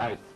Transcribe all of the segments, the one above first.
All right.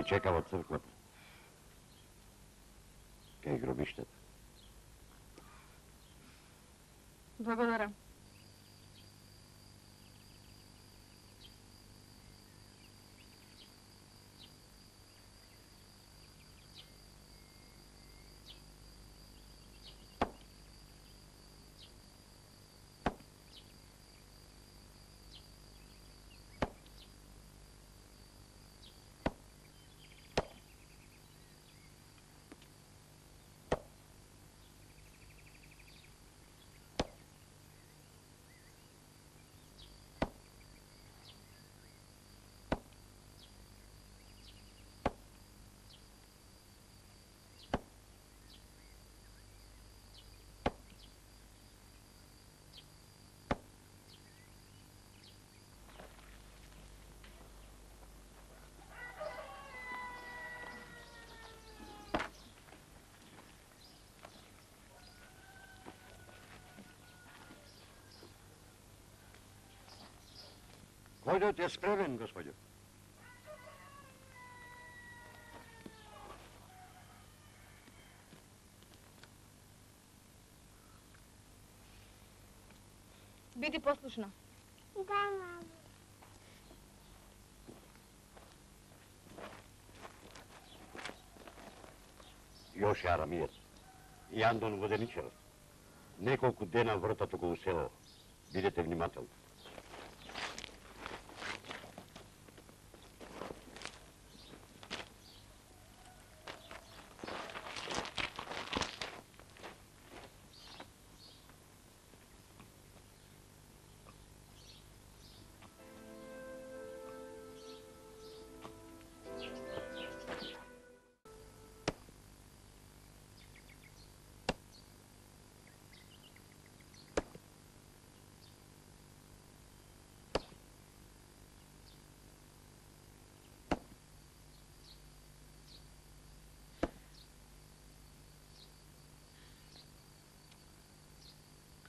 Те чека во црквата. Кај гробиштето. Благодарам. Којдот е спремен, господјо. Биди послушна. Да, мамо. Још е Арамијец. И Андон Воденичаров. Неколку дена вртат околу село. Бидете внимателни.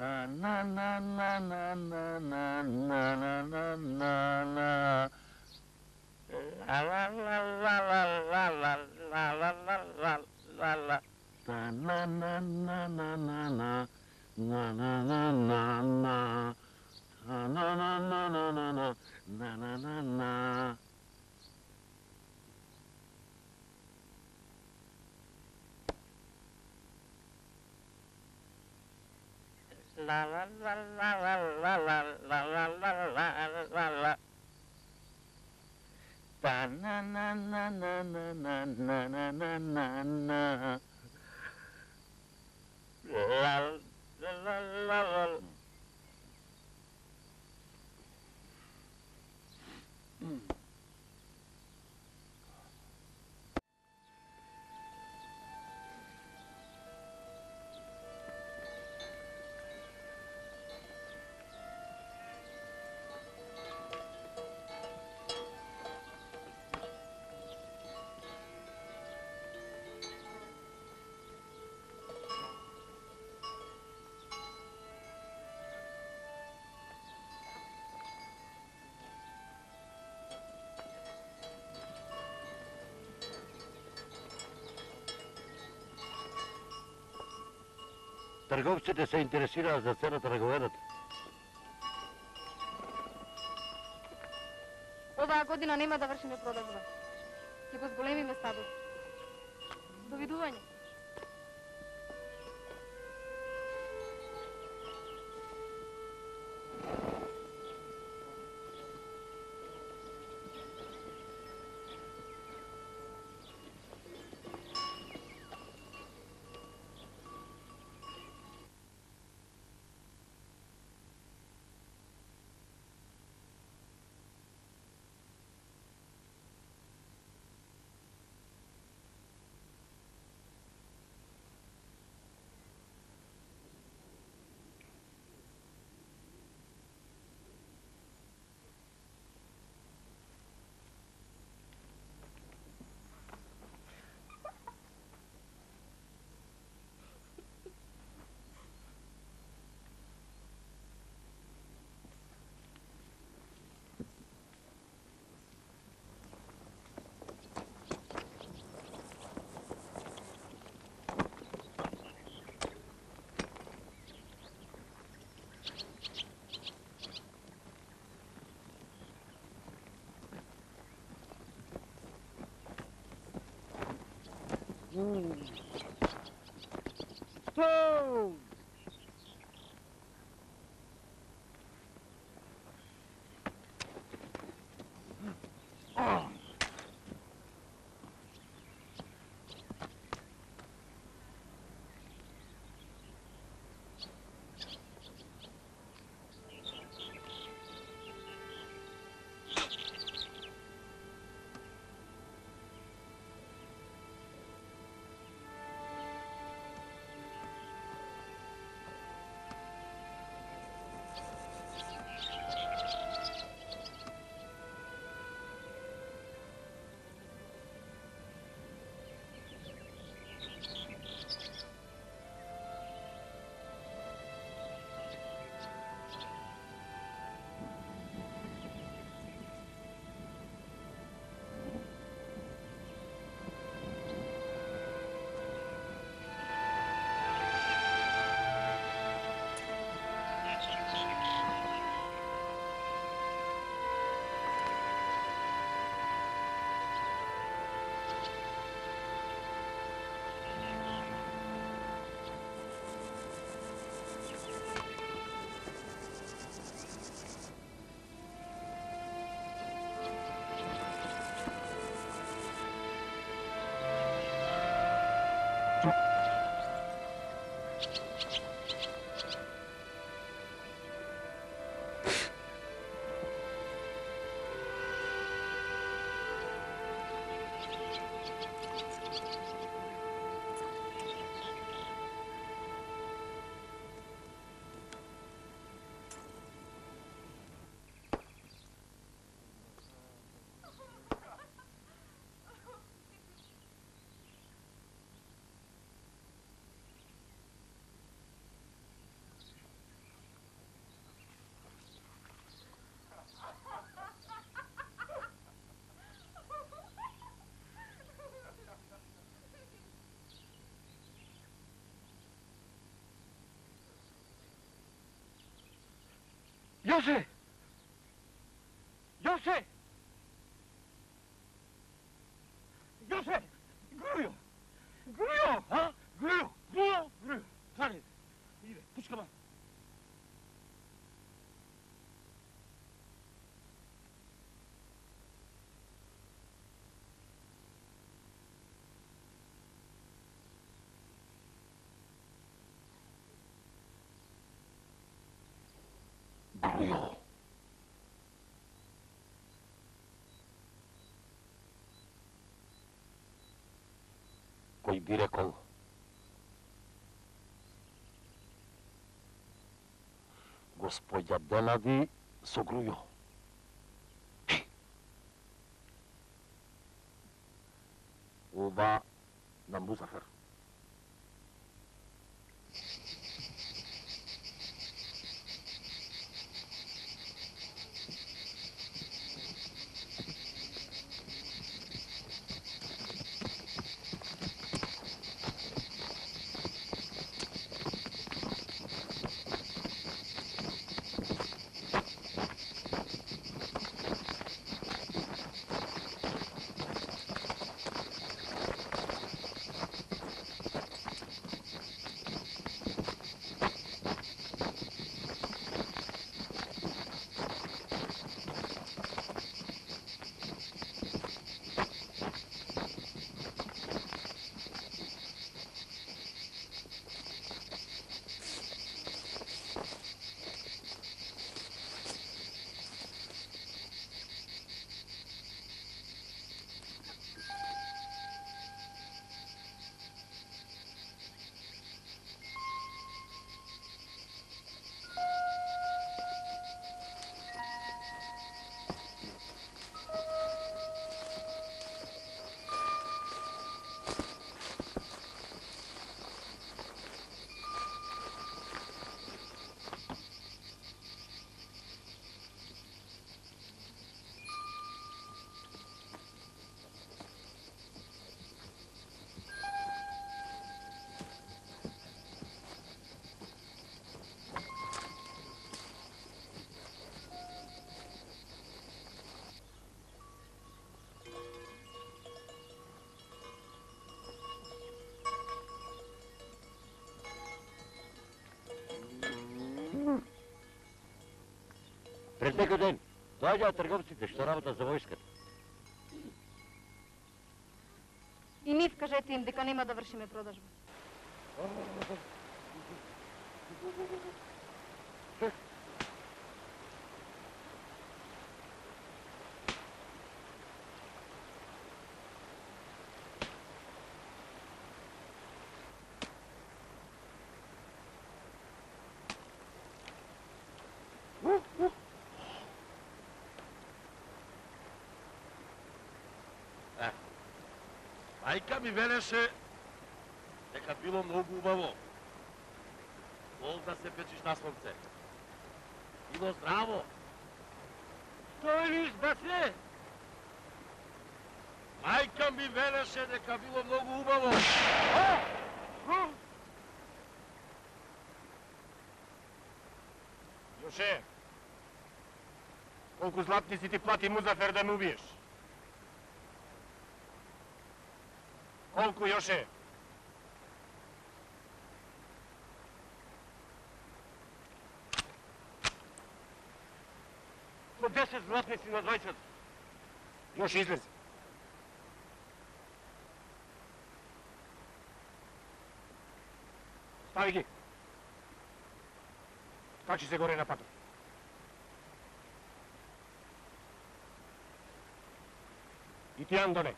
Na na na na na na na na na na na. La la la la la la la la la la la la la. Na na na na na na na na na na na. La la la la la la la la la la la la la na na na na na na na na na na la la la la la. Трговците се интересираат за цената на. Оваа година нема да вршиме продажба. Ќе го зголемиме стадот. Довидување. Mm. Boom! Yo sé. Yo sé. Грујо. Кој би рекол? Господја Денади со Грујо. Ова на Музафер. Доаѓаат трговците што работат за војската. И нив кажете им дека нема да вршиме продажба. Мајка ми велеше дека било многу убаво. Вол да се печиш на слонце. Било здраво. Тој виж, баце! Мајка ми велеше дека било многу убаво. Јоше, колку златници ти плати Музафер да ме убиеш? Колку, још е? По 10 златници на 20. Још излези. Стави ги. Качи се горе на патот. И ти, Андоне.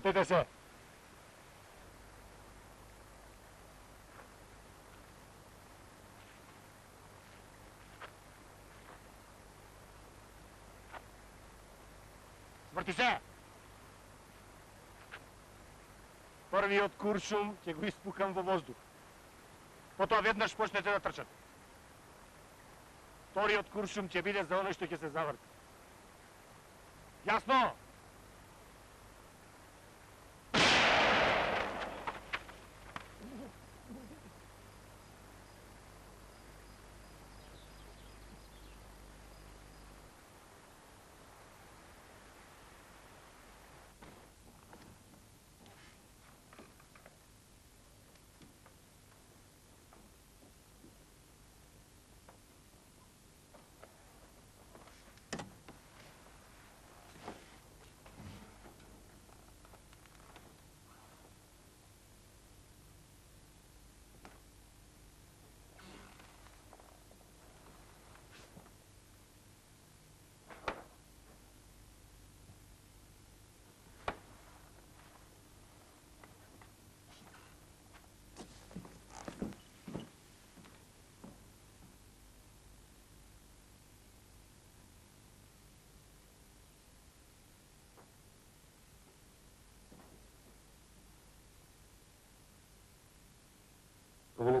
Вртете се. Врти се! Првиот куршум ќе го испукам во воздух. Потоа веднаш почнете да трчате. Вториот куршум ќе биде за оној што ќе се заврти. Јасно?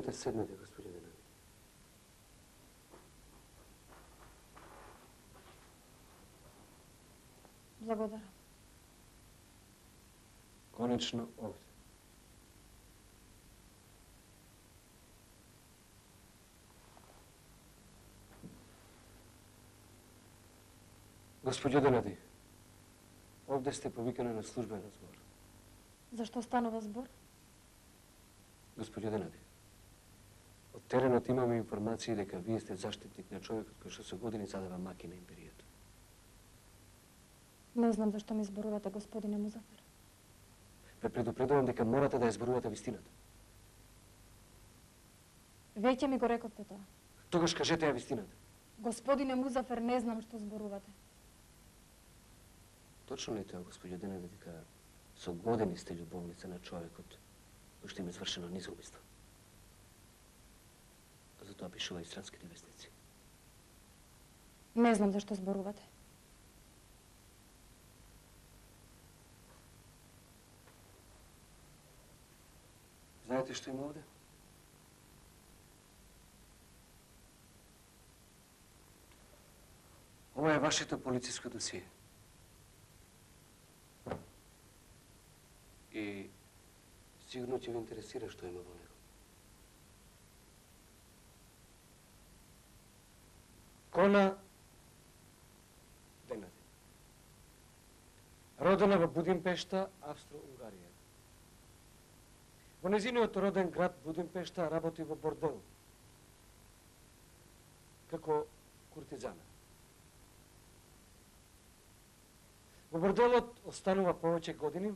Повелете седнете, господине Нади. Благодарам. Конечно овде. Господјо Денади, овде сте повикани на службен разговор. Зашто станува збор? Господјо Денади, од теренот имаме информации дека вие сте заштитник на човекот кој што со години задава маки на империјата. Не знам зашто ми зборувате, господине Музафер. Ве предупредувам дека морате да ја зборувате вистината. Веќе ми го рековте тоа. Тогаш кажете ја вистината. Господине Музафер, не знам што зборувате. Точно ли е тоа, господјо Денади, дека со години сте љубовница на човекот кој што им е извршено низ убиство? За тоа пишува и странските вестници. Не знам зашто зборувате. Знаете што има овде? Ова е вашето полициско досие. И сигурно ќе ви интересира што има во него. Кона Денади. Родена во Будимпешта, Австро-Унгарија. Во незиниот роден град Будимпешта работи во бордел, како куртизана. Во борделот останува повеќе години,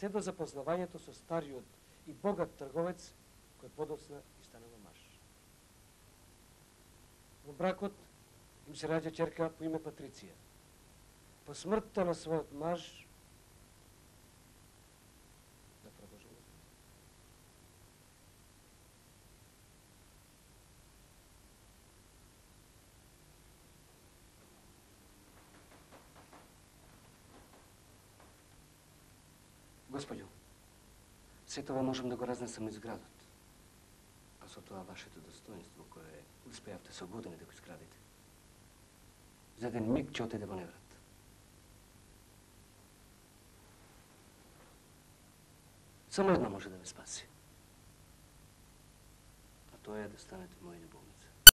се до запознавањето со стариот и богат трговец, кој подоцна и станува маж. Во бракот Му се раѓа черка по име Патриција. По смртта на својот маж, да продолжам. Господјо, се тоа можам да го разнесам из градот. А со тоа вашето достоинство, кое успеавте со години да го изградите, за да еден миг ќе отиде во неврат. Само една може да ве спаси. А тоа е да станете мои любовни.